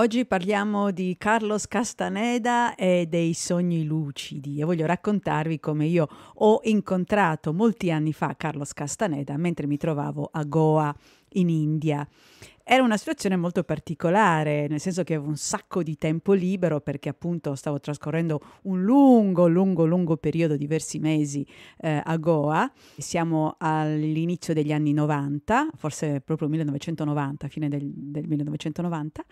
Oggi parliamo di Carlos Castaneda e dei sogni lucidi. E voglio raccontarvi come io ho incontrato molti anni fa Carlos Castaneda mentre mi trovavo a Goa in India. Era una situazione molto particolare, nel senso che avevo un sacco di tempo libero perché appunto stavo trascorrendo un lungo, lungo, lungo periodo, diversi mesi eh, a Goa. Siamo all'inizio degli anni 90, forse proprio 1990, fine del, del 1990,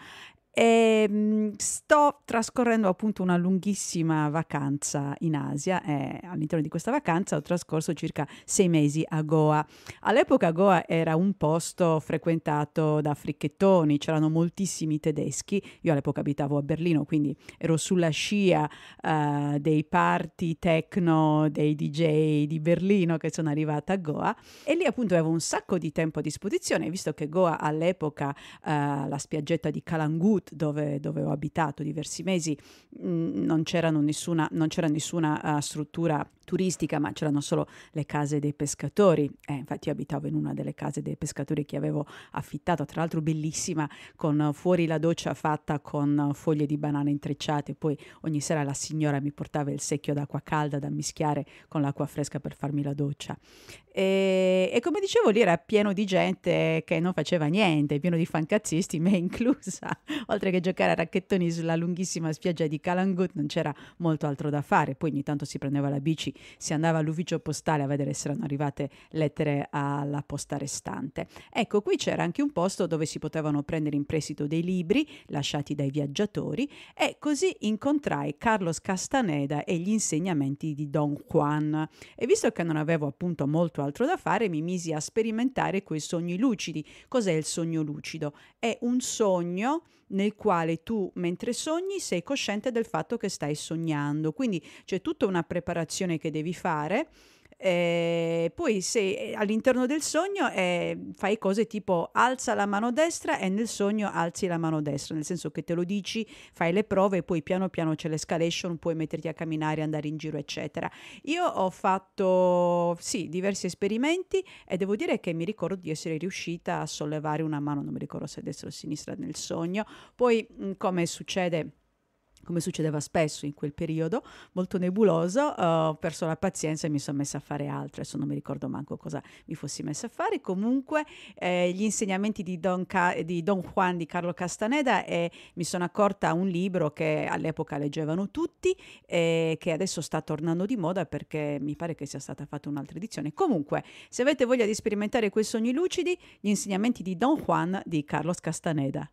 e ehm, sto trascorrendo appunto una lunghissima vacanza in Asia e all'interno di questa vacanza ho trascorso circa sei mesi a Goa. All'epoca Goa era un posto frequentato da fricchettoni, c'erano moltissimi tedeschi, io all'epoca abitavo a Berlino, quindi ero sulla scia uh, dei party techno, dei DJ di Berlino che sono arrivata a Goa. E lì appunto avevo un sacco di tempo a disposizione, visto che Goa all'epoca, uh, la spiaggetta di Kalangut, dove, dove ho abitato diversi mesi, mh, mm, non, nessuna, non, c'era nessuna uh, struttura turistica, ma c'erano solo le case dei pescatori. Eh, infatti io abitavo in una delle case dei pescatori che avevo affittato, tra l'altro bellissima, con fuori la doccia fatta con foglie di banana intrecciate. Poi ogni sera la signora mi portava il secchio d'acqua calda da mischiare con l'acqua fresca per farmi la doccia. E, e come dicevo, lì era pieno di gente che non faceva niente, pieno di fancazzisti, me inclusa. Oltre che giocare a racchettoni sulla lunghissima spiaggia di Kalangut, non c'era molto altro da fare. Poi ogni tanto si prendeva la bici si andava all'ufficio postale a vedere se erano arrivate lettere alla posta restante. Ecco, qui c'era anche un posto dove si potevano prendere in prestito dei libri lasciati dai viaggiatori e così incontrai Carlos Castaneda e gli insegnamenti di Don Juan. E visto che non avevo appunto molto altro da fare, mi misi a sperimentare quei sogni lucidi. Cos'è il sogno lucido? È un sogno nel quale tu mentre sogni sei cosciente del fatto che stai sognando. Quindi c'è tutta una preparazione che devi fare eh, poi se eh, all'interno del sogno eh, fai cose tipo alza la mano destra e nel sogno alzi la mano destra, nel senso che te lo dici, fai le prove e poi piano piano c'è l'escalation, puoi metterti a camminare, andare in giro, eccetera. Io ho fatto sì, diversi esperimenti e devo dire che mi ricordo di essere riuscita a sollevare una mano, non mi ricordo se destra o sinistra nel sogno. Poi, come succede come succedeva spesso in quel periodo, molto nebuloso, uh, ho perso la pazienza e mi sono messa a fare altro, adesso non mi ricordo manco cosa mi fossi messa a fare, comunque eh, gli insegnamenti di Don, Ca- di Don, Juan di Carlo Castaneda e mi sono accorta un libro che all'epoca leggevano tutti e che adesso sta tornando di moda perché mi pare che sia stata fatta un'altra edizione. Comunque, se avete voglia di sperimentare quei sogni lucidi, gli insegnamenti di Don Juan di Carlos Castaneda.